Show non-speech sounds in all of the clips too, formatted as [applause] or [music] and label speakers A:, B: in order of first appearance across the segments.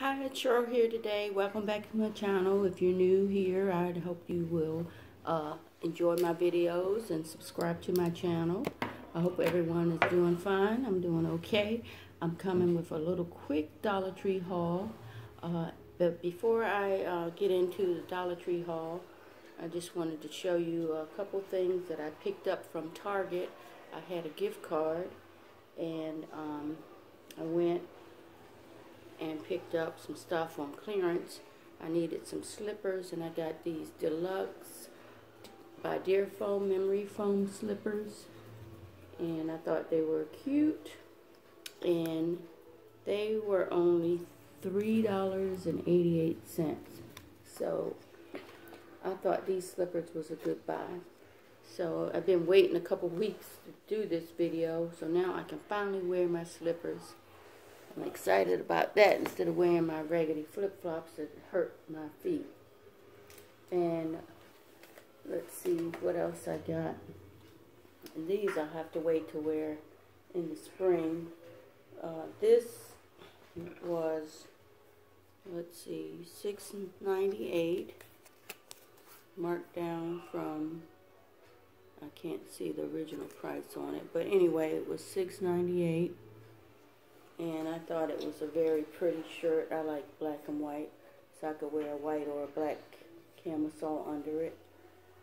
A: Hi, it's Cheryl here today. Welcome back to my channel. If you're new here, I hope you will uh, enjoy my videos and subscribe to my channel. I hope everyone is doing fine. I'm doing okay. I'm coming with a little quick Dollar Tree haul. Uh, but before I uh, get into the Dollar Tree haul, I just wanted to show you a couple things that I picked up from Target. I had a gift card and um, and picked up some stuff on clearance. I needed some slippers and I got these deluxe by Dear Foam memory foam slippers. And I thought they were cute and they were only $3.88 so I thought these slippers was a good buy. So I've been waiting a couple weeks to do this video so now I can finally wear my slippers I'm excited about that instead of wearing my raggedy flip-flops that hurt my feet. And let's see what else I got. These I'll have to wait to wear in the spring. Uh, this was, let's see, six ninety eight, marked down from, I can't see the original price on it, but anyway, it was six ninety eight and I thought it was a very pretty shirt. I like black and white, so I could wear a white or a black camisole under it.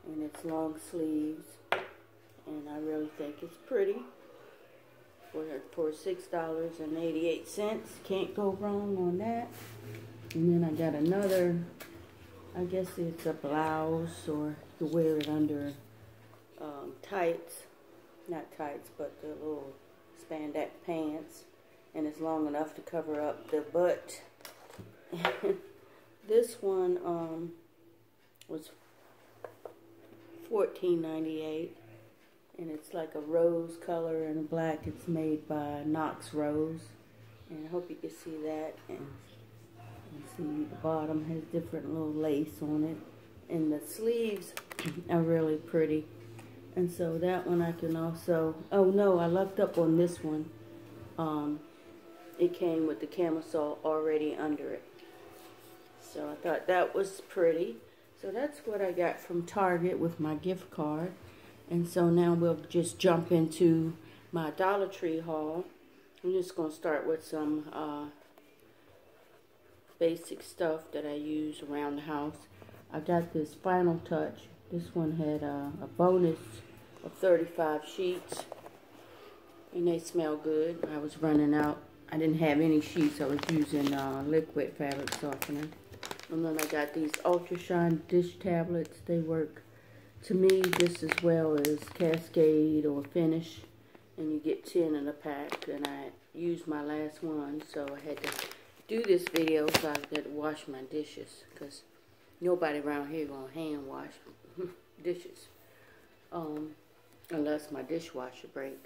A: And it's long sleeves, and I really think it's pretty. For, for $6.88, can't go wrong on that. And then I got another, I guess it's a blouse, or you wear it under um, tights. Not tights, but the little spandex pants and it's long enough to cover up the butt. [laughs] this one um, was $14.98 and it's like a rose color and black. It's made by Knox Rose and I hope you can see that and, and see the bottom has different little lace on it and the sleeves [clears throat] are really pretty and so that one I can also oh no I left up on this one um, it came with the camisole already under it. So I thought that was pretty. So that's what I got from Target with my gift card. And so now we'll just jump into my Dollar Tree haul. I'm just going to start with some uh, basic stuff that I use around the house. I got this Final Touch. This one had uh, a bonus of 35 sheets. And they smell good. I was running out I didn't have any sheets. I was using uh, liquid fabric softener. And then I got these Ultra Shine dish tablets. They work, to me, just as well as Cascade or Finish. And you get 10 in a pack. And I used my last one, so I had to do this video so I could wash my dishes. Because nobody around here to hand wash [laughs] dishes. Um, unless my dishwasher break.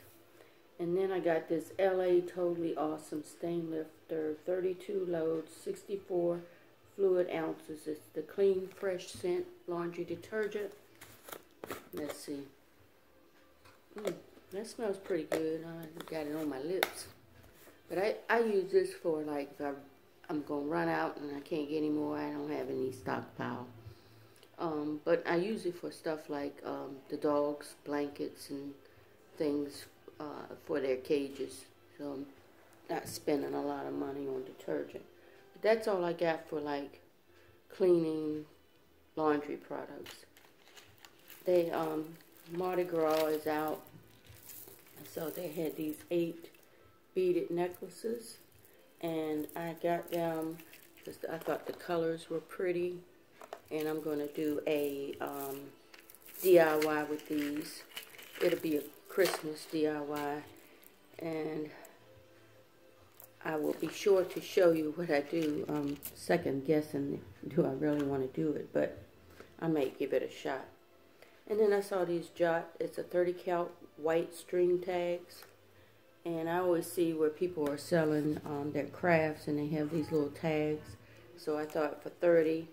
A: And then I got this LA Totally Awesome Stain Lifter, 32 loads, 64 fluid ounces. It's the Clean Fresh Scent Laundry Detergent. Let's see. Mm, that smells pretty good. I got it on my lips. But I, I use this for like if I, I'm going to run out and I can't get any more. I don't have any stockpile. Um, but I use it for stuff like um, the dogs, blankets, and things uh, for their cages. So I'm not spending a lot of money on detergent. But that's all I got for like cleaning laundry products. They, um, Mardi Gras is out. So they had these eight beaded necklaces. And I got them because I thought the colors were pretty. And I'm going to do a um, DIY with these. It'll be a Christmas DIY and I will be sure to show you what I do. I'm second guessing do I really want to do it, but I may give it a shot. And then I saw these Jot, it's a 30 count white string tags. And I always see where people are selling um, their crafts and they have these little tags. So I thought for 30,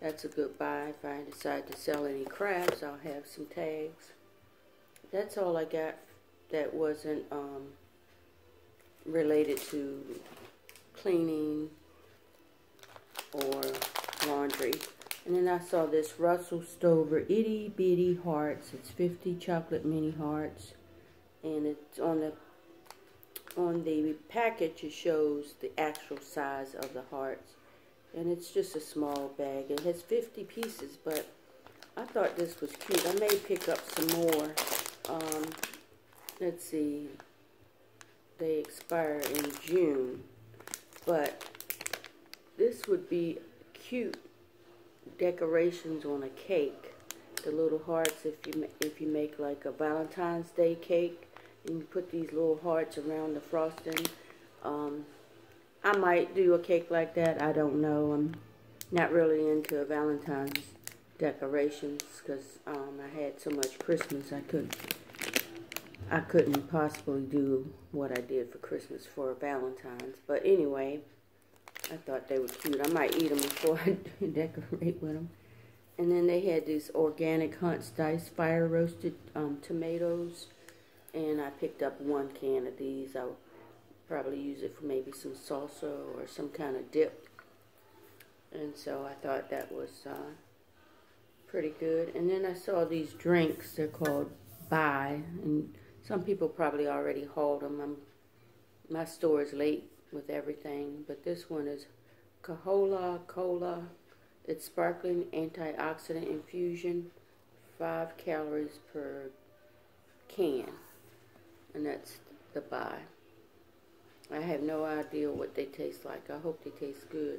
A: that's a good buy. If I decide to sell any crafts, I'll have some tags that's all I got that wasn't um, related to cleaning or laundry. And then I saw this Russell Stover Itty Bitty Hearts. It's 50 chocolate mini hearts. And it's on the on the package it shows the actual size of the hearts. And it's just a small bag. It has 50 pieces, but I thought this was cute. I may pick up some more. Um, let's see. They expire in June. But this would be cute decorations on a cake. The little hearts if you if you make like a Valentine's Day cake and you put these little hearts around the frosting. Um, I might do a cake like that. I don't know. I'm not really into a Valentine's decorations because um, I had so much Christmas I couldn't I couldn't possibly do what I did for Christmas for Valentine's. But anyway, I thought they were cute. I might eat them before [laughs] I decorate with them. And then they had these organic Hunt's Dice fire roasted um, tomatoes. And I picked up one can of these. I'll probably use it for maybe some salsa or some kind of dip. And so I thought that was uh, pretty good. And then I saw these drinks. They're called Bai. And some people probably already hauled them. I'm, my store is late with everything, but this one is Kahola Cola. It's sparkling antioxidant infusion, five calories per can, and that's the Bai. I have no idea what they taste like. I hope they taste good.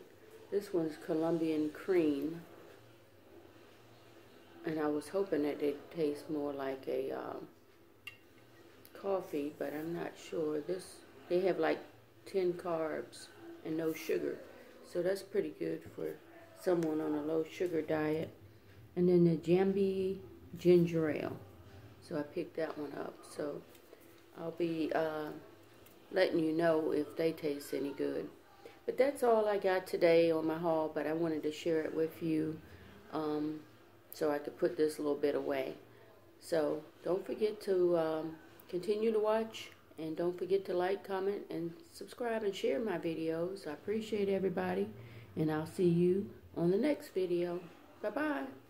A: This one's Colombian cream, and I was hoping that it taste more like a um, coffee, but I'm not sure. This they have like 10 carbs and no sugar. So that's pretty good for someone on a low sugar diet. And then the Jambi ginger ale. So I picked that one up. So I'll be uh, letting you know if they taste any good. But that's all I got today on my haul, but I wanted to share it with you um, so I could put this little bit away. So don't forget to um, continue to watch and don't forget to like, comment, and subscribe and share my videos. I appreciate everybody. And I'll see you on the next video. Bye-bye.